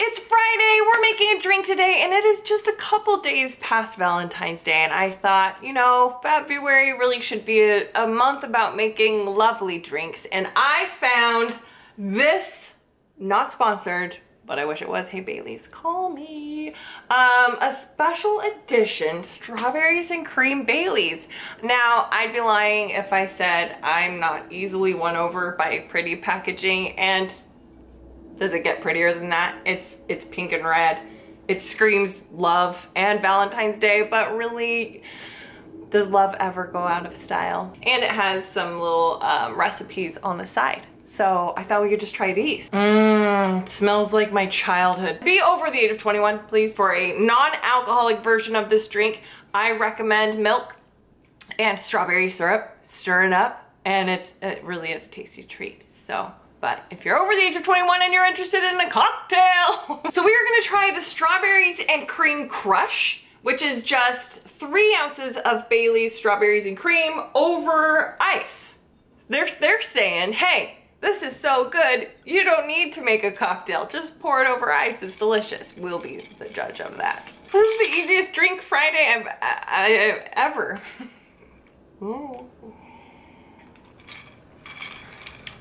It's Friday, we're making a drink today, and it is just a couple days past Valentine's Day, and I thought, you know, February really should be a, a month about making lovely drinks, and I found this, not sponsored, but I wish it was. Hey Baileys, call me. Um, a special edition strawberries and cream Baileys. Now, I'd be lying if I said I'm not easily won over by pretty packaging, and does it get prettier than that? It's, it's pink and red. It screams love and Valentine's Day, but really, does love ever go out of style? And it has some little um, recipes on the side. So I thought we could just try these. Mmm, smells like my childhood. Be over the age of 21, please, for a non-alcoholic version of this drink. I recommend milk and strawberry syrup. Stir it up, and it's, it really is a tasty treat. So but if you're over the age of 21 and you're interested in a cocktail. so we are gonna try the strawberries and cream crush, which is just three ounces of Baileys strawberries and cream over ice. They're, they're saying, hey, this is so good, you don't need to make a cocktail. Just pour it over ice, it's delicious. We'll be the judge of that. This is the easiest drink Friday I've, I, I, ever. Oh.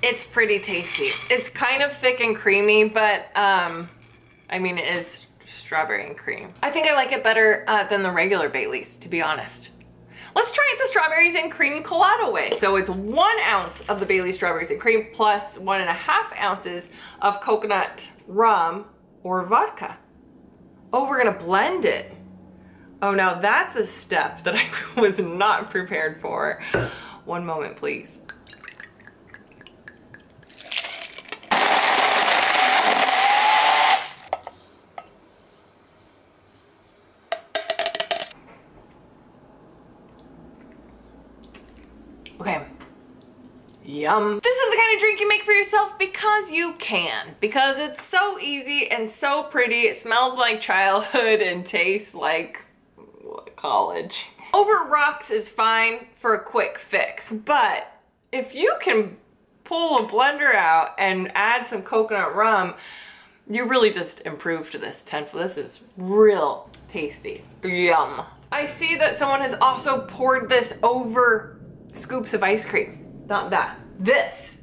It's pretty tasty. It's kind of thick and creamy, but um, I mean, it is strawberry and cream. I think I like it better uh, than the regular Baileys, to be honest. Let's try it the strawberries and cream colada way. So it's one ounce of the Bailey strawberries and cream plus one and a half ounces of coconut rum or vodka. Oh, we're gonna blend it. Oh, now that's a step that I was not prepared for. One moment, please. Okay. Yum. This is the kind of drink you make for yourself because you can. Because it's so easy and so pretty. It smells like childhood and tastes like college. Over rocks is fine for a quick fix, but if you can pull a blender out and add some coconut rum, you really just improved this tenfold. This is real tasty. Yum. I see that someone has also poured this over scoops of ice cream. Not that. This.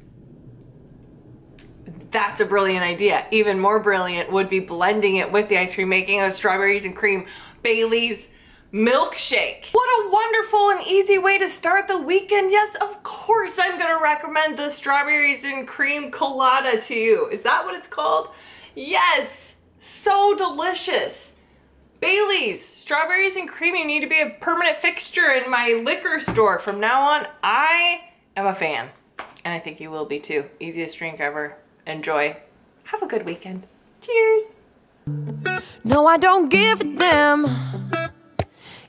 That's a brilliant idea. Even more brilliant would be blending it with the ice cream, making a strawberries and cream Baileys milkshake. What a wonderful and easy way to start the weekend. Yes, of course I'm gonna recommend the strawberries and cream colada to you. Is that what it's called? Yes, so delicious. Baileys, strawberries and cream, you need to be a permanent fixture in my liquor store. From now on, I am a fan. And I think you will be too. Easiest drink ever. Enjoy. Have a good weekend. Cheers. No, I don't give a damn.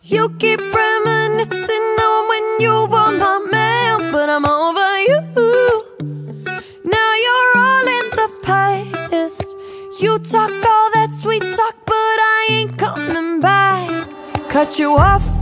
You keep reminiscing on when you were my man, but I'm over you. Now you're all in the past. You talk Cut you off